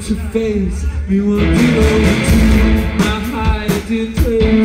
to face me wanting over to my hiding place